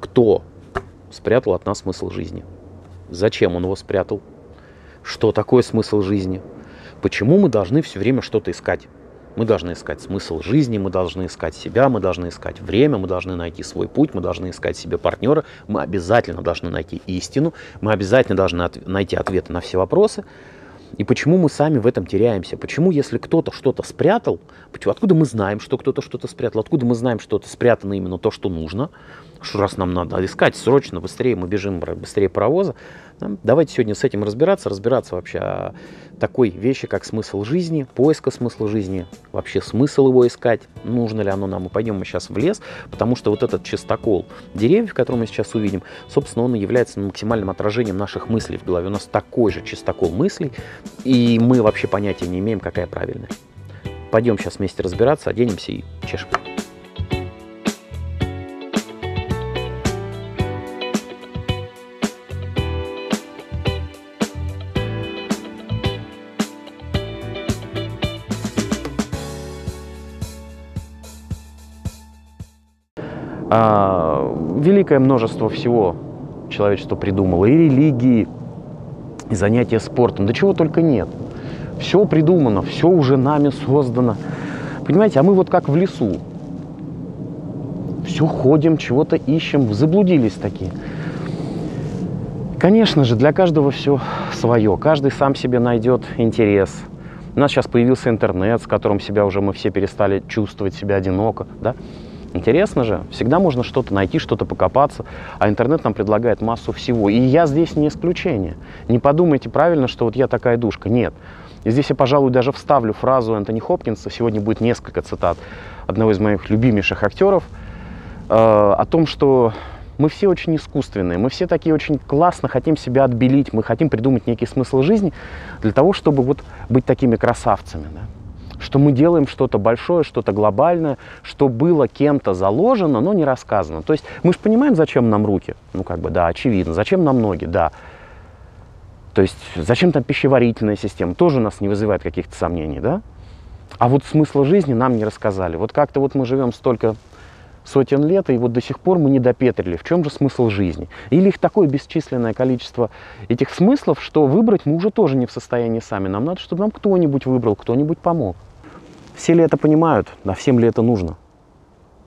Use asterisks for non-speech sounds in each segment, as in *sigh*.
кто спрятал от нас смысл жизни? Зачем он его спрятал? Что такое смысл жизни? Почему мы должны все время что-то искать? Мы должны искать смысл жизни, мы должны искать себя, мы должны искать время, мы должны найти свой путь, мы должны искать себе партнера, мы обязательно должны найти истину, мы обязательно должны от- найти ответы на все вопросы. И почему мы сами в этом теряемся? Почему, если кто-то что-то спрятал, почему, откуда мы знаем, что кто-то что-то спрятал, откуда мы знаем, что это спрятано именно то, что нужно, что раз нам надо искать срочно, быстрее мы бежим, быстрее паровоза, да? давайте сегодня с этим разбираться, разбираться вообще о такой вещи, как смысл жизни, поиска смысла жизни, вообще смысл его искать, нужно ли оно нам. И пойдем мы сейчас в лес, потому что вот этот чистокол деревьев, который мы сейчас увидим, собственно, он и является максимальным отражением наших мыслей в голове. У нас такой же чистокол мыслей, и мы вообще понятия не имеем, какая правильная. Пойдем сейчас вместе разбираться, оденемся и чешем. Великое множество всего человечество придумало. И религии, и занятия спортом. Да чего только нет. Все придумано, все уже нами создано. Понимаете, а мы вот как в лесу. Все ходим, чего-то ищем, заблудились такие. Конечно же, для каждого все свое. Каждый сам себе найдет интерес. У нас сейчас появился интернет, с которым себя уже мы все перестали чувствовать себя одиноко. Да? Интересно же, всегда можно что-то найти, что-то покопаться, а интернет нам предлагает массу всего. И я здесь не исключение. Не подумайте правильно, что вот я такая душка. Нет. И здесь я, пожалуй, даже вставлю фразу Энтони Хопкинса, сегодня будет несколько цитат одного из моих любимейших актеров, э, о том, что мы все очень искусственные, мы все такие очень классно хотим себя отбелить, мы хотим придумать некий смысл жизни для того, чтобы вот быть такими красавцами. Да? Что мы делаем что-то большое, что-то глобальное, что было кем-то заложено, но не рассказано. То есть мы же понимаем, зачем нам руки? Ну, как бы, да, очевидно. Зачем нам ноги? Да. То есть зачем там пищеварительная система? Тоже нас не вызывает каких-то сомнений, да? А вот смысла жизни нам не рассказали. Вот как-то вот мы живем столько сотен лет, и вот до сих пор мы не допетрили, в чем же смысл жизни. Или их такое бесчисленное количество этих смыслов, что выбрать мы уже тоже не в состоянии сами. Нам надо, чтобы нам кто-нибудь выбрал, кто-нибудь помог. Все ли это понимают, а всем ли это нужно?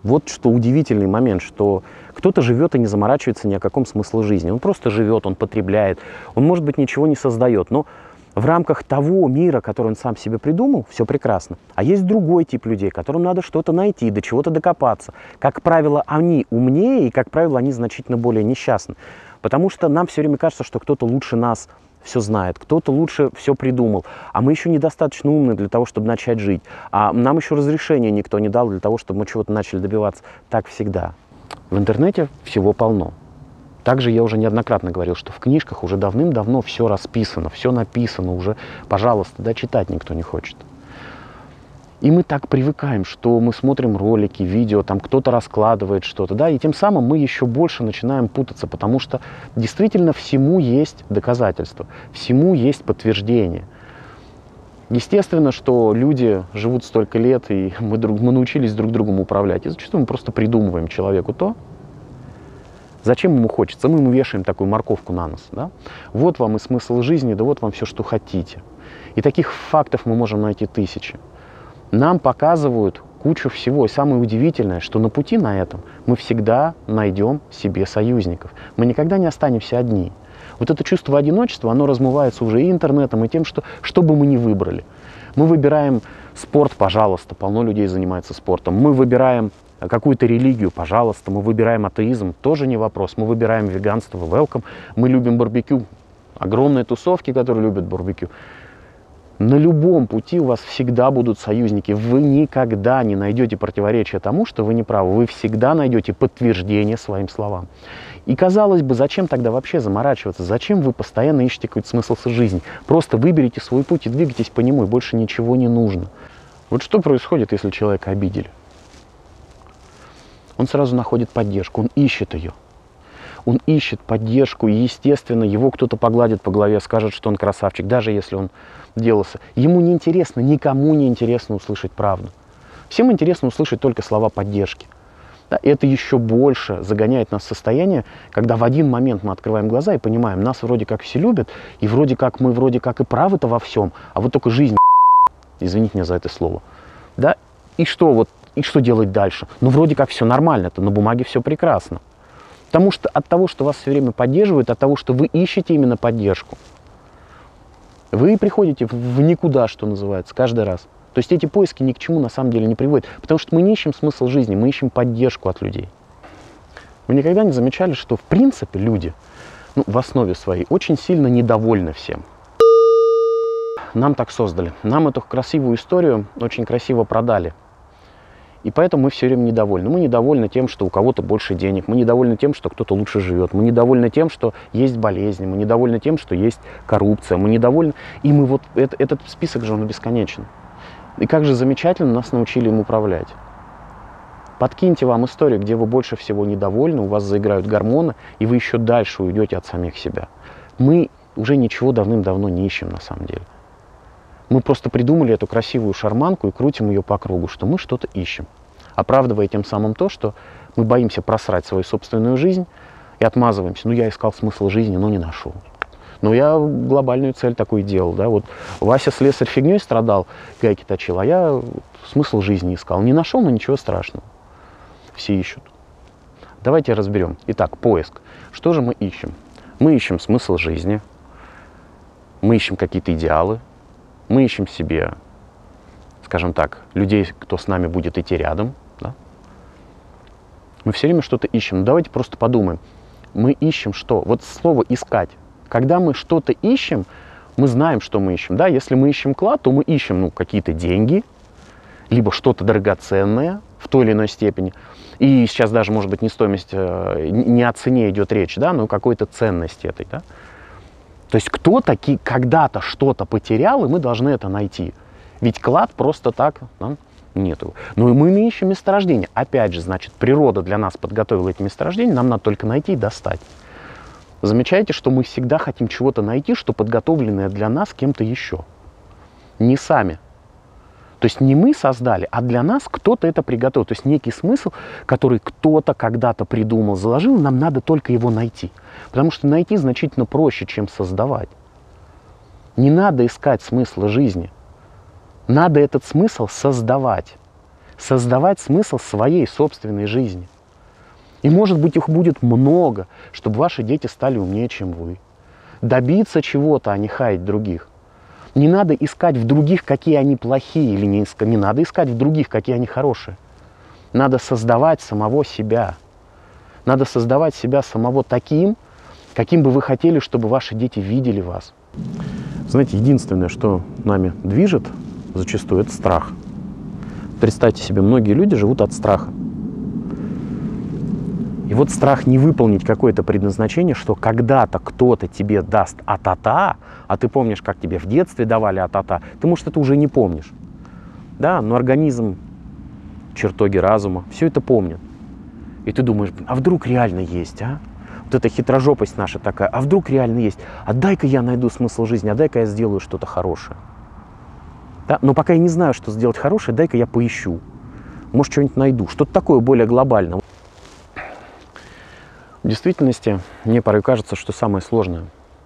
Вот что удивительный момент, что кто-то живет и не заморачивается ни о каком смысле жизни. Он просто живет, он потребляет, он, может быть, ничего не создает, но в рамках того мира, который он сам себе придумал, все прекрасно. А есть другой тип людей, которым надо что-то найти, до чего-то докопаться. Как правило, они умнее, и, как правило, они значительно более несчастны. Потому что нам все время кажется, что кто-то лучше нас все знает, кто-то лучше все придумал, а мы еще недостаточно умны для того, чтобы начать жить, а нам еще разрешения никто не дал для того, чтобы мы чего-то начали добиваться. Так всегда. В интернете всего полно. Также я уже неоднократно говорил, что в книжках уже давным-давно все расписано, все написано уже, пожалуйста, да, читать никто не хочет. И мы так привыкаем, что мы смотрим ролики, видео, там кто-то раскладывает что-то, да, и тем самым мы еще больше начинаем путаться, потому что действительно всему есть доказательства, всему есть подтверждение. Естественно, что люди живут столько лет, и *laughs* мы, друг, мы научились друг другом управлять, и зачастую мы просто придумываем человеку то, Зачем ему хочется? Мы ему вешаем такую морковку на нос. Да? Вот вам и смысл жизни, да вот вам все, что хотите. И таких фактов мы можем найти тысячи нам показывают кучу всего. И самое удивительное, что на пути на этом мы всегда найдем себе союзников. Мы никогда не останемся одни. Вот это чувство одиночества, оно размывается уже и интернетом, и тем, что, что бы мы ни выбрали. Мы выбираем спорт, пожалуйста, полно людей занимается спортом. Мы выбираем какую-то религию, пожалуйста. Мы выбираем атеизм, тоже не вопрос. Мы выбираем веганство, welcome. Мы любим барбекю. Огромные тусовки, которые любят барбекю. На любом пути у вас всегда будут союзники. Вы никогда не найдете противоречия тому, что вы не правы. Вы всегда найдете подтверждение своим словам. И казалось бы, зачем тогда вообще заморачиваться? Зачем вы постоянно ищете какой-то смысл жизни? Просто выберите свой путь и двигайтесь по нему, и больше ничего не нужно. Вот что происходит, если человека обидели? Он сразу находит поддержку, он ищет ее. Он ищет поддержку, и, естественно, его кто-то погладит по голове, скажет, что он красавчик, даже если он делался. Ему не интересно, никому не интересно услышать правду. Всем интересно услышать только слова поддержки. Да, это еще больше загоняет нас в состояние, когда в один момент мы открываем глаза и понимаем, нас вроде как все любят, и вроде как мы вроде как и правы-то во всем, а вот только жизнь, *sniffs* извините меня за это слово. Да? И что вот, и что делать дальше? Ну, вроде как все нормально, это на бумаге все прекрасно. Потому что от того, что вас все время поддерживают, от того, что вы ищете именно поддержку, вы приходите в никуда, что называется, каждый раз. То есть эти поиски ни к чему на самом деле не приводят, потому что мы не ищем смысл жизни, мы ищем поддержку от людей. Вы никогда не замечали, что в принципе люди ну, в основе своей очень сильно недовольны всем. Нам так создали. Нам эту красивую историю очень красиво продали. И поэтому мы все время недовольны. Мы недовольны тем, что у кого-то больше денег, мы недовольны тем, что кто-то лучше живет, мы недовольны тем, что есть болезни, мы недовольны тем, что есть коррупция, мы недовольны. И мы вот, это, этот список же он бесконечен. И как же замечательно нас научили им управлять. Подкиньте вам историю, где вы больше всего недовольны, у вас заиграют гормоны, и вы еще дальше уйдете от самих себя. Мы уже ничего давным-давно не ищем на самом деле. Мы просто придумали эту красивую шарманку и крутим ее по кругу, что мы что-то ищем, оправдывая тем самым то, что мы боимся просрать свою собственную жизнь и отмазываемся. Ну, я искал смысл жизни, но не нашел. Но я глобальную цель такую делал. Да? Вот Вася слесарь фигней страдал, гайки точил, а я смысл жизни искал. Не нашел, но ничего страшного. Все ищут. Давайте разберем. Итак, поиск. Что же мы ищем? Мы ищем смысл жизни, мы ищем какие-то идеалы, мы ищем себе, скажем так, людей, кто с нами будет идти рядом. Да? Мы все время что-то ищем. Ну, давайте просто подумаем. Мы ищем что? Вот слово «искать». Когда мы что-то ищем, мы знаем, что мы ищем. Да? Если мы ищем клад, то мы ищем ну, какие-то деньги, либо что-то драгоценное в той или иной степени. И сейчас даже, может быть, не стоимость, э, не о цене идет речь, да, но какой-то ценности этой. Да? То есть кто-то когда-то что-то потерял, и мы должны это найти. Ведь клад просто так да, нету. Но и мы ищем месторождение. Опять же, значит, природа для нас подготовила эти месторождения, нам надо только найти и достать. Замечаете, что мы всегда хотим чего-то найти, что подготовленное для нас кем-то еще. Не сами. То есть не мы создали, а для нас кто-то это приготовил. То есть некий смысл, который кто-то когда-то придумал, заложил, нам надо только его найти. Потому что найти значительно проще, чем создавать. Не надо искать смысла жизни. Надо этот смысл создавать. Создавать смысл своей собственной жизни. И может быть их будет много, чтобы ваши дети стали умнее, чем вы. Добиться чего-то, а не хаять других. Не надо искать в других, какие они плохие, или не, не надо искать в других, какие они хорошие. Надо создавать самого себя. Надо создавать себя самого таким, каким бы вы хотели, чтобы ваши дети видели вас. Знаете, единственное, что нами движет зачастую, это страх. Представьте себе, многие люди живут от страха. И вот страх не выполнить какое-то предназначение, что когда-то кто-то тебе даст атата, а ты помнишь, как тебе в детстве давали атата, ты, может, это уже не помнишь. Да, но организм, чертоги разума, все это помнит. И ты думаешь, а вдруг реально есть, а? Вот эта хитрожопость наша такая, а вдруг реально есть? А дай-ка я найду смысл жизни, а дай-ка я сделаю что-то хорошее. Да? Но пока я не знаю, что сделать хорошее, дай-ка я поищу. Может, что-нибудь найду. Что-то такое более глобальное. В действительности, мне порой кажется, что самое сложное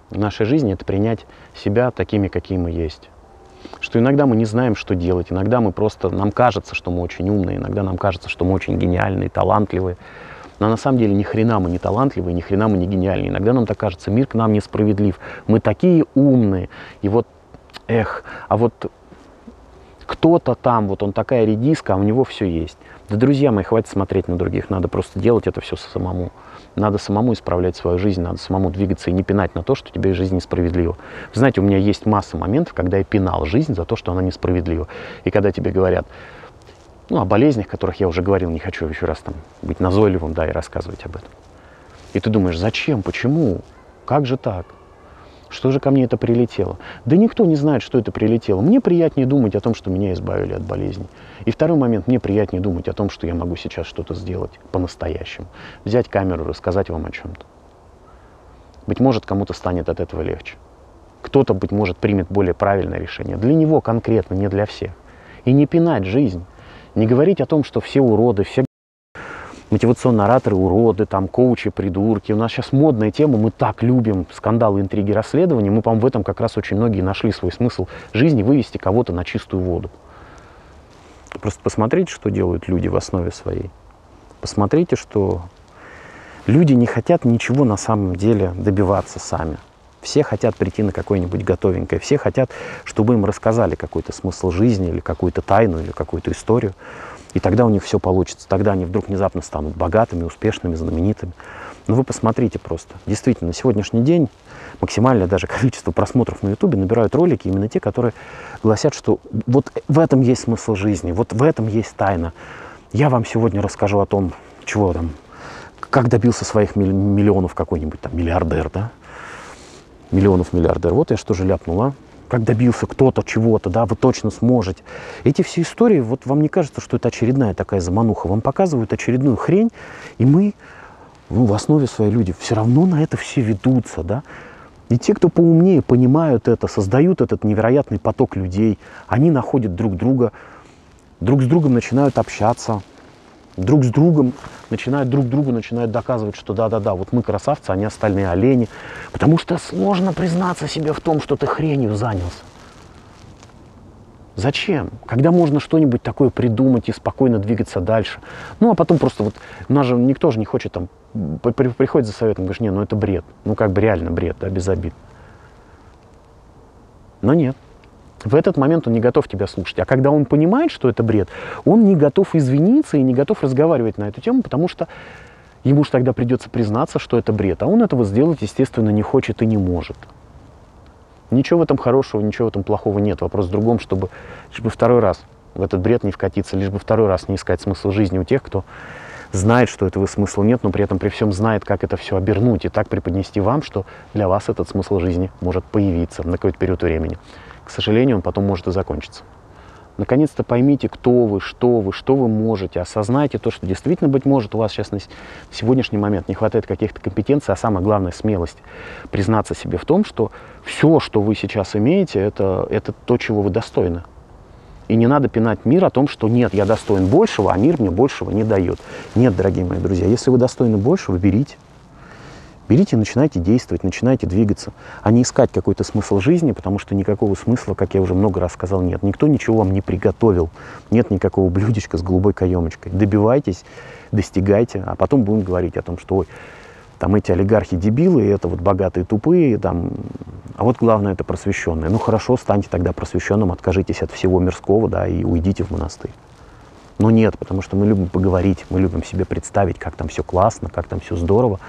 в нашей жизни – это принять себя такими, какие мы есть. Что иногда мы не знаем, что делать, иногда мы просто, нам кажется, что мы очень умные, иногда нам кажется, что мы очень гениальные, талантливые. Но на самом деле ни хрена мы не талантливые, ни хрена мы не гениальные. Иногда нам так кажется, мир к нам несправедлив. Мы такие умные. И вот, эх, а вот кто-то там, вот он такая редиска, а у него все есть. Да, друзья мои, хватит смотреть на других, надо просто делать это все самому. Надо самому исправлять свою жизнь, надо самому двигаться и не пинать на то, что тебе жизнь несправедлива. Знаете, у меня есть масса моментов, когда я пинал жизнь за то, что она несправедлива. И когда тебе говорят, ну, о болезнях, которых я уже говорил, не хочу еще раз там быть назойливым, да, и рассказывать об этом. И ты думаешь, зачем, почему, как же так? Что же ко мне это прилетело? Да никто не знает, что это прилетело. Мне приятнее думать о том, что меня избавили от болезней. И второй момент, мне приятнее думать о том, что я могу сейчас что-то сделать по-настоящему. Взять камеру, рассказать вам о чем-то. Быть может, кому-то станет от этого легче. Кто-то, быть может, примет более правильное решение. Для него конкретно, не для всех. И не пинать жизнь. Не говорить о том, что все уроды, все мотивационные ораторы, уроды, там, коучи, придурки. У нас сейчас модная тема, мы так любим скандалы, интриги, расследования. Мы, по-моему, в этом как раз очень многие нашли свой смысл жизни, вывести кого-то на чистую воду. Просто посмотрите, что делают люди в основе своей. Посмотрите, что люди не хотят ничего на самом деле добиваться сами. Все хотят прийти на какое-нибудь готовенькое, все хотят, чтобы им рассказали какой-то смысл жизни или какую-то тайну или какую-то историю. И тогда у них все получится. Тогда они вдруг внезапно станут богатыми, успешными, знаменитыми. Но вы посмотрите просто. Действительно, на сегодняшний день максимальное даже *laughs* количество просмотров на Ютубе набирают ролики именно те, которые гласят, что вот в этом есть смысл жизни, вот в этом есть тайна. Я вам сегодня расскажу о том, чего там, как добился своих миллионов какой-нибудь там миллиардер, да, миллионов миллиардер. Вот я что же ляпнула, как добился кто-то чего-то, да, вы точно сможете. Эти все истории, вот вам не кажется, что это очередная такая замануха, вам показывают очередную хрень, и мы, ну, в основе своей люди все равно на это все ведутся, да. И те, кто поумнее, понимают это, создают этот невероятный поток людей, они находят друг друга, друг с другом начинают общаться, друг с другом, начинают друг другу начинают доказывать, что да-да-да, вот мы красавцы, они остальные олени. Потому что сложно признаться себе в том, что ты хренью занялся. Зачем? Когда можно что-нибудь такое придумать и спокойно двигаться дальше. Ну, а потом просто вот, у нас же никто же не хочет там, приходит за советом, говоришь, не, ну это бред. Ну, как бы реально бред, да, без обид. Но нет. В этот момент он не готов тебя слушать. А когда он понимает, что это бред, он не готов извиниться и не готов разговаривать на эту тему, потому что ему же тогда придется признаться, что это бред. А он этого сделать, естественно, не хочет и не может. Ничего в этом хорошего, ничего в этом плохого нет. Вопрос в другом, чтобы, чтобы второй раз в этот бред не вкатиться, лишь бы второй раз не искать смысл жизни у тех, кто знает, что этого смысла нет, но при этом при всем знает, как это все обернуть и так преподнести вам, что для вас этот смысл жизни может появиться на какой-то период времени к сожалению, он потом может и закончиться. Наконец-то поймите, кто вы, что вы, что вы можете, осознайте то, что действительно, быть может, у вас сейчас на сегодняшний момент не хватает каких-то компетенций, а самое главное, смелость признаться себе в том, что все, что вы сейчас имеете, это, это то, чего вы достойны. И не надо пинать мир о том, что нет, я достоин большего, а мир мне большего не дает. Нет, дорогие мои друзья, если вы достойны большего, берите. Берите, начинайте действовать, начинайте двигаться, а не искать какой-то смысл жизни, потому что никакого смысла, как я уже много раз сказал, нет. Никто ничего вам не приготовил, нет никакого блюдечка с голубой каемочкой. Добивайтесь, достигайте, а потом будем говорить о том, что ой, там эти олигархи дебилы, это вот богатые тупые, там, а вот главное это просвещенные. Ну хорошо, станьте тогда просвещенным, откажитесь от всего мирского, да, и уйдите в монастырь. Но нет, потому что мы любим поговорить, мы любим себе представить, как там все классно, как там все здорово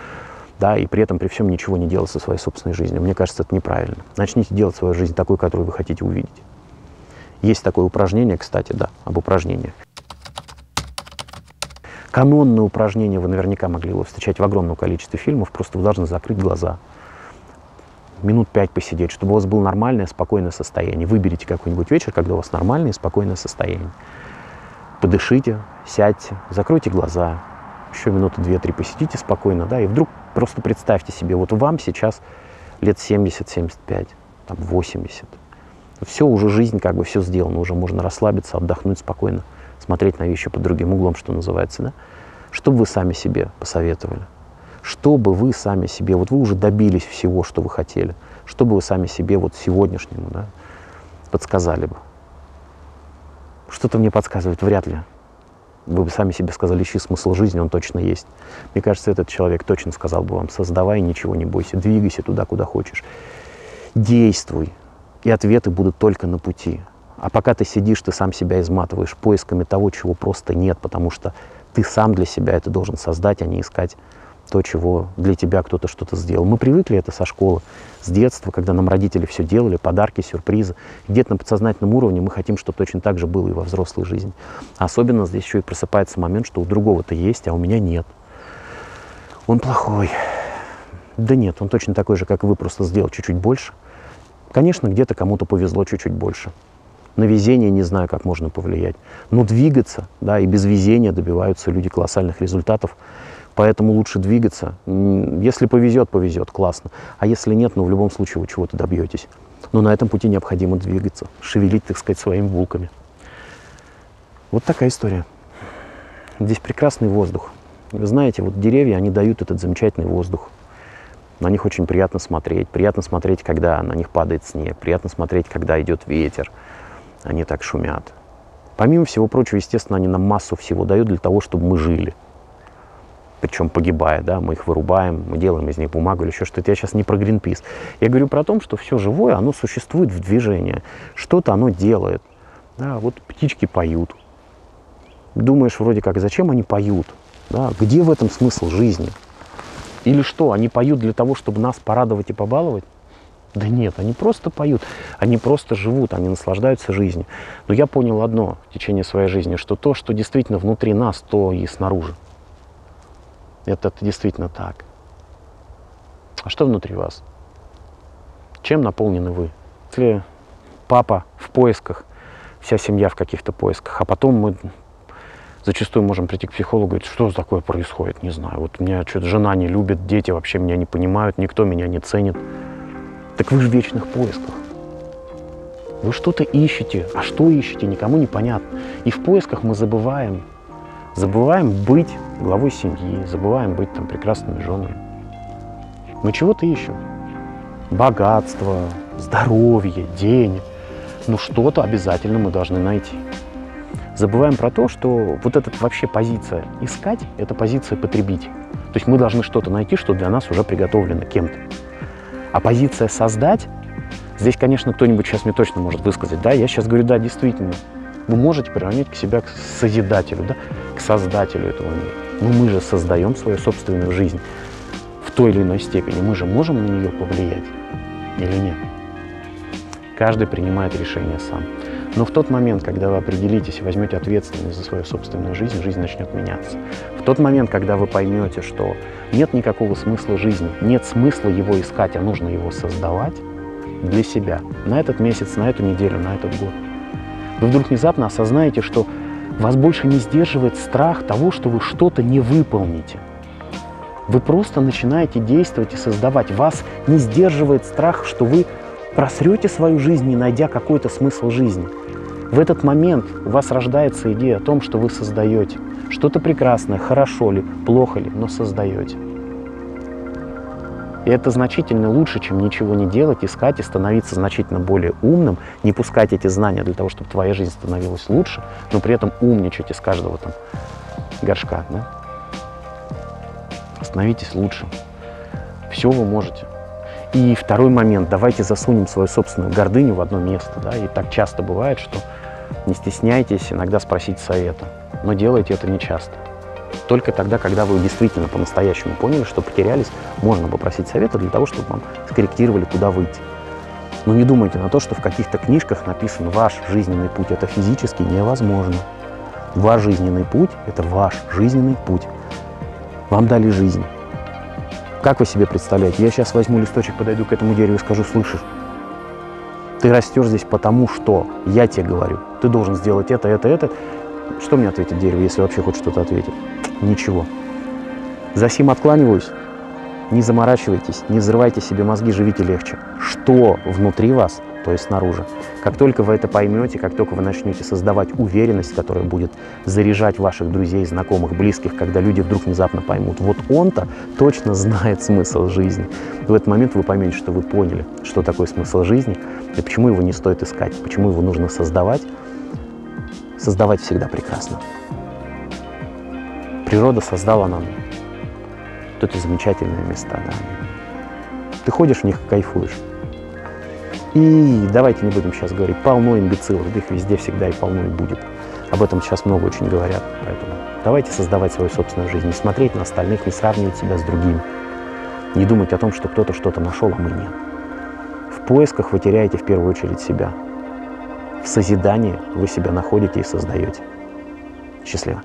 да, и при этом при всем ничего не делать со своей собственной жизнью. Мне кажется, это неправильно. Начните делать свою жизнь такой, которую вы хотите увидеть. Есть такое упражнение, кстати, да, об упражнениях. Канонное упражнение, вы наверняка могли его встречать в огромном количестве фильмов, просто вы должны закрыть глаза, минут пять посидеть, чтобы у вас было нормальное, спокойное состояние. Выберите какой-нибудь вечер, когда у вас нормальное, спокойное состояние. Подышите, сядьте, закройте глаза, еще минуты две-три посидите спокойно, да, и вдруг просто представьте себе, вот вам сейчас лет 70-75, там 80. Все, уже жизнь как бы все сделано, уже можно расслабиться, отдохнуть спокойно, смотреть на вещи под другим углом, что называется, да. Что бы вы сами себе посоветовали? Что бы вы сами себе, вот вы уже добились всего, что вы хотели, что бы вы сами себе вот сегодняшнему, да, подсказали бы? Что-то мне подсказывает, вряд ли вы бы сами себе сказали, ищи смысл жизни, он точно есть. Мне кажется, этот человек точно сказал бы вам, создавай, ничего не бойся, двигайся туда, куда хочешь. Действуй, и ответы будут только на пути. А пока ты сидишь, ты сам себя изматываешь поисками того, чего просто нет, потому что ты сам для себя это должен создать, а не искать то, чего для тебя кто-то что-то сделал. Мы привыкли это со школы, с детства, когда нам родители все делали, подарки, сюрпризы. Где-то на подсознательном уровне мы хотим, чтобы точно так же было и во взрослой жизни. Особенно здесь еще и просыпается момент, что у другого-то есть, а у меня нет. Он плохой. Да нет, он точно такой же, как вы, просто сделал чуть-чуть больше. Конечно, где-то кому-то повезло чуть-чуть больше. На везение не знаю, как можно повлиять. Но двигаться, да, и без везения добиваются люди колоссальных результатов. Поэтому лучше двигаться. Если повезет, повезет, классно. А если нет, ну в любом случае вы чего-то добьетесь. Но на этом пути необходимо двигаться, шевелить, так сказать, своими булками. Вот такая история. Здесь прекрасный воздух. Вы знаете, вот деревья, они дают этот замечательный воздух. На них очень приятно смотреть. Приятно смотреть, когда на них падает снег. Приятно смотреть, когда идет ветер. Они так шумят. Помимо всего прочего, естественно, они нам массу всего дают для того, чтобы мы жили. Причем погибая, да, мы их вырубаем, мы делаем из них бумагу или еще что-то. Я сейчас не про Гринпис. Я говорю про то, что все живое, оно существует в движении. Что-то оно делает. Да, вот птички поют. Думаешь вроде как, зачем они поют? Да, где в этом смысл жизни? Или что, они поют для того, чтобы нас порадовать и побаловать? Да нет, они просто поют, они просто живут, они наслаждаются жизнью. Но я понял одно в течение своей жизни, что то, что действительно внутри нас, то и снаружи. Это, действительно так. А что внутри вас? Чем наполнены вы? Если папа в поисках, вся семья в каких-то поисках, а потом мы зачастую можем прийти к психологу и говорить, что такое происходит, не знаю. Вот меня что-то жена не любит, дети вообще меня не понимают, никто меня не ценит. Так вы же в вечных поисках. Вы что-то ищете, а что ищете, никому не понятно. И в поисках мы забываем. Забываем быть главой семьи, забываем быть там прекрасными женами. Мы чего-то ищем. Богатство, здоровье, денег. Ну что-то обязательно мы должны найти забываем про то, что вот эта вообще позиция искать – это позиция потребить. То есть мы должны что-то найти, что для нас уже приготовлено кем-то. А позиция создать, здесь, конечно, кто-нибудь сейчас мне точно может высказать, да, я сейчас говорю, да, действительно, вы можете приравнять к себя к созидателю, да, к создателю этого мира. Но мы же создаем свою собственную жизнь в той или иной степени. Мы же можем на нее повлиять или нет? Каждый принимает решение сам. Но в тот момент, когда вы определитесь и возьмете ответственность за свою собственную жизнь, жизнь начнет меняться. В тот момент, когда вы поймете, что нет никакого смысла жизни, нет смысла его искать, а нужно его создавать для себя, на этот месяц, на эту неделю, на этот год, вы вдруг внезапно осознаете, что вас больше не сдерживает страх того, что вы что-то не выполните. Вы просто начинаете действовать и создавать. Вас не сдерживает страх, что вы просрете свою жизнь, не найдя какой-то смысл жизни. В этот момент у вас рождается идея о том, что вы создаете. Что-то прекрасное, хорошо ли, плохо ли, но создаете. И это значительно лучше, чем ничего не делать, искать и становиться значительно более умным, не пускать эти знания для того, чтобы твоя жизнь становилась лучше, но при этом умничать из каждого там горшка. Да? Становитесь лучше. Все вы можете. И второй момент, давайте засунем свою собственную гордыню в одно место. Да? И так часто бывает, что не стесняйтесь иногда спросить совета, но делайте это не часто. Только тогда, когда вы действительно по-настоящему поняли, что потерялись, можно попросить совета для того, чтобы вам скорректировали, куда выйти. Но не думайте на то, что в каких-то книжках написан ваш жизненный путь. Это физически невозможно. Ваш жизненный путь – это ваш жизненный путь. Вам дали жизнь. Как вы себе представляете? Я сейчас возьму листочек, подойду к этому дереву и скажу, слышишь, ты растешь здесь потому, что я тебе говорю, ты должен сделать это, это, это. Что мне ответит дерево, если вообще хоть что-то ответит? Ничего. За сим откланиваюсь. Не заморачивайтесь, не взрывайте себе мозги, живите легче. Что внутри вас, то есть снаружи. Как только вы это поймете, как только вы начнете создавать уверенность, которая будет заряжать ваших друзей, знакомых, близких, когда люди вдруг внезапно поймут, вот он-то точно знает смысл жизни. В этот момент вы поймете, что вы поняли, что такое смысл жизни, и почему его не стоит искать, почему его нужно создавать. Создавать всегда прекрасно. Природа создала нам вот эти замечательные места. Да. Ты ходишь в них, кайфуешь. И давайте не будем сейчас говорить, полно имбецилов, их везде всегда и полно и будет. Об этом сейчас много очень говорят, поэтому давайте создавать свою собственную жизнь, не смотреть на остальных, не сравнивать себя с другими, не думать о том, что кто-то что-то нашел, а мы нет. В поисках вы теряете в первую очередь себя. В созидании вы себя находите и создаете. Счастливо.